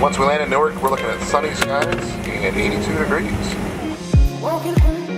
Once we land in Newark, we're looking at sunny skies, and 82 degrees.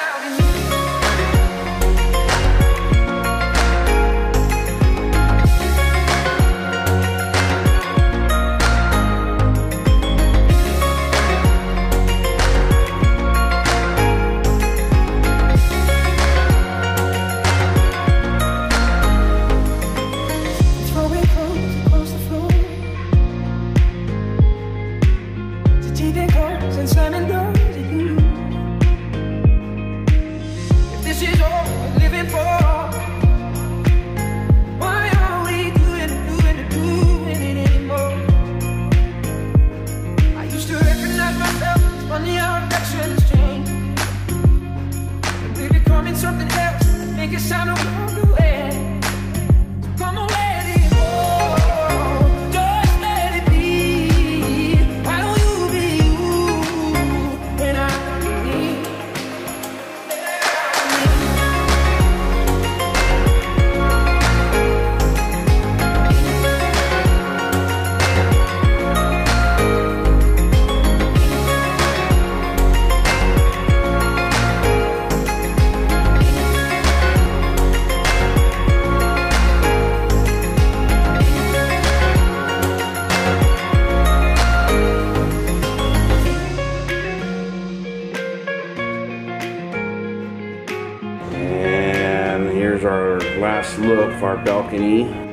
Taking calls and slamming doors at you. If this is all we're living for, why are we doing it, doing it, doing it anymore? I used to recognize myself. It's funny how affections change. And we're becoming something else. Make it sound. Here's our last look our balcony.